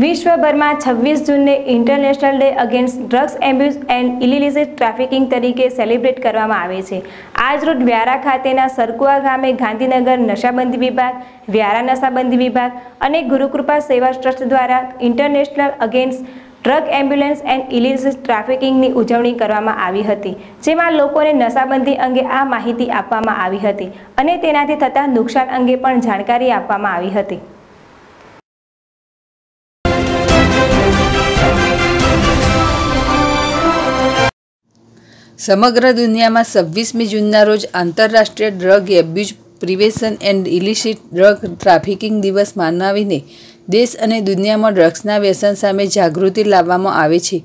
વિશ્વભરમાં છવ્વીસ જૂનને international day against drugs abuse and illicit trafficking તરીકે સેલિબ્રેટ કરવામાં આવે છે. આજરોજ વ્યારા ખાતેના સરકુઆ ગામે ગાંધીનગર નશાબંધી વિભાગ, વ્યારા નશાબંધી વિભાગ અને ગુરુકૃપા સેવા ટ્રસ્ટ દ્વારા international against drug ambulance and illicit ટ્રાફિકિંગની ઉજવણી કરવામાં આવી હતી, જેમાં લોકોને નશાબંધી અંગે આ માહિતી આપવામાં આવી હતી અને તેનાથી થતા નુકસાન અંગે પણ જાણકારી આપવામાં આવી હતી. સમગ્ર દુનિયામાં છવ્વીસમી જૂનના રોજ આંતરરાષ્ટ્રીય drug abuse prevention and illicit drug trafficking દિવસ મનાવીને દેશ અને દુનિયામાં ડ્રગ્સના વ્યસન સામે જાગૃતિ લાવવામાં આવે છે.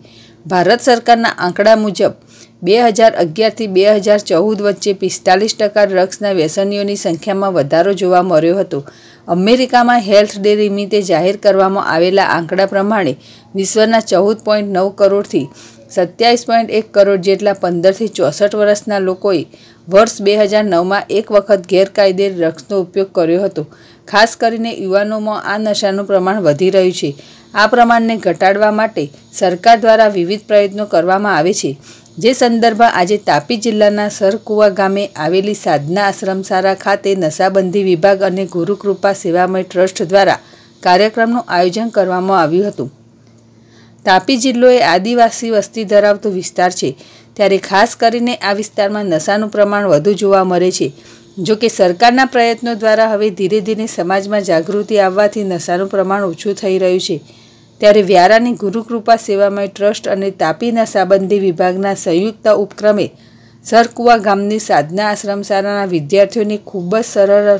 ભારત સરકારના આંકડા મુજબ, બે હજાર અગિયારથી બે હજાર ચૌદ વચ્ચે પિસ્તાલીસ ટકા ડ્રગ્સના વ્યસનીઓની સંખ્યામાં વધારો જોવા મળ્યો હતો. અમેરિકામાં હેલ્થ ડે નિમિત્તે જાહેર કરવામાં આવેલા આંકડા પ્રમાણે વિશ્વના ચૌદ પોઈન્ટ નવ કરોડથી સત્યાવીસ પોઈન્ટ એક કરોડ જેટલા પંદરથી ચોસઠ વર્ષના લોકોએ વર્ષ બે હજાર નવમાં એક વખત ગેરકાયદે ડ્રગ્સનો ઉપયોગ કર્યો હતો. ખાસ કરીને યુવાનોમાં આ નશાનું પ્રમાણ વધી રહ્યું છે. આ પ્રમાણને ઘટાડવા માટે સરકાર દ્વારા વિવિધ પ્રયત્નો કરવામાં આવે છે. જે સંદર્ભમાં આજે તાપી જિલ્લાના સરકુવા ગામે આવેલી સાધના આશ્રમશાળા ખાતે નશાબંધી વિભાગ અને ગુરુકૃપા સેવામય ટ્રસ્ટ દ્વારા કાર્યક્રમનું આયોજન કરવામાં આવ્યું હતું. તાપી જિલ્લો એ આદિવાસી વસ્તી ધરાવતો વિસ્તાર છે. ત્યારે ખાસ કરીને આ વિસ્તારમાં નશાનું પ્રમાણ વધુ જોવા મળે છે. જો કે સરકારના પ્રયત્નો દ્વારા હવે ધીરે ધીરે સમાજમાં જાગૃતિ આવવાથી નશાનું પ્રમાણ ઓછું થઈ રહ્યું છે. ત્યારે વ્યારાની ગુરુકૃપા સેવામય ટ્રસ્ટ અને તાપીના સાબંધી વિભાગના સંયુક્ત ઉપક્રમે સરકુવા ગામની સાધના આશ્રમશાળાના વિદ્યાર્થીઓને ખૂબ જ સરળ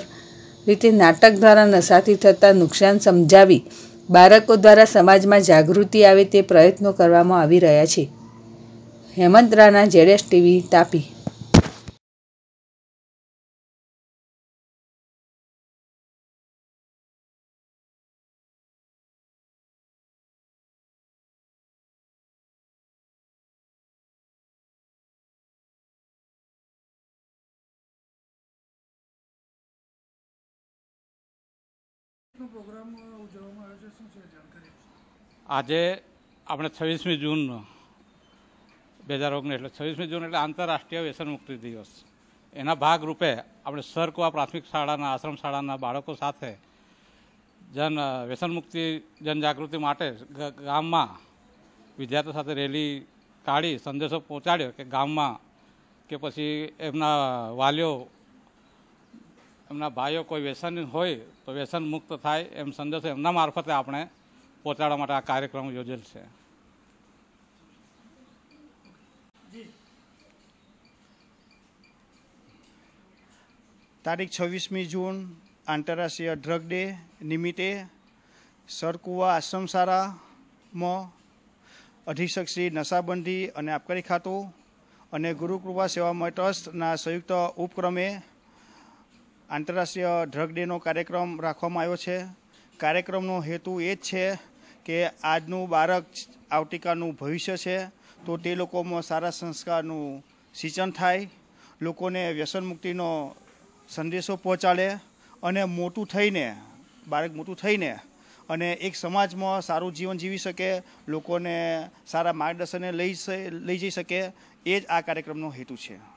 રીતે નાટક દ્વારા નશાથી થતા નુકસાન સમજાવી બાળકો દ્વારા સમાજમાં જાગૃતિ આવે તે પ્રયત્નો કરવામાં આવી રહ્યા છે. હેમંત રાણા, જેડેશ ટીવી, તાપી. આજે આપણે છવ્વીસમી જૂન બે હજાર ઓગણીસ, એટલે છવ્વીસમી જૂન એટલે આંતરરાષ્ટ્રીય વ્યસન મુક્તિ દિવસ. એના ભાગરૂપે આપણે સરકુવા પ્રાથમિક શાળાના, આશ્રમ શાળાના બાળકો સાથે જન વ્યસન મુક્તિ જનજાગૃતિ માટે ગામમાં વિદ્યાર્થીઓ સાથે રેલી કાઢી સંદેશો પહોંચાડ્યો કે ગામમાં કે પછી એમના વાલીઓ એમના ભાઈઓ કોઈ વ્યસન હોય તો વ્યસન મુક્ત થાય એમ સંદેશો એમના મારફતે આપણે પહોંચાડવા માટે આ કાર્યક્રમ યોજેલ છે. તારીખ છવ્વીસમી જૂન, આંતરરાષ્ટ્રીય ડ્રગ ડે નિમિત્તે સરકુવા આશ્રમશાળામાં અધિક્ષક શ્રી નશાબંધી અને આબકારી ખાતું અને ગુરુકૃપા સેવા ટ્રસ્ટના સંયુક્ત ઉપક્રમે આંતરરાષ્ટ્રીય ડ્રગ ડેનો કાર્યક્રમ રાખવામાં આવ્યો છે. કાર્યક્રમનો હેતુ એ જ છે કે આજનું બાળક આવતીકાલનું ભવિષ્ય છે, તો તે લોકોમાં સારા સંસ્કારનું સિંચન થાય, લોકોને વ્યસન મુક્તિનો સંદેશો પહોંચાડે અને મોટું થઈને, બાળક મોટું થઈને અને એક સમાજમાં સારું જીવન જીવી શકે, લોકોને સારા માર્ગદર્શને લઈ લઈ જઈ શકે, એ જ આ કાર્યક્રમનો હેતુ છે.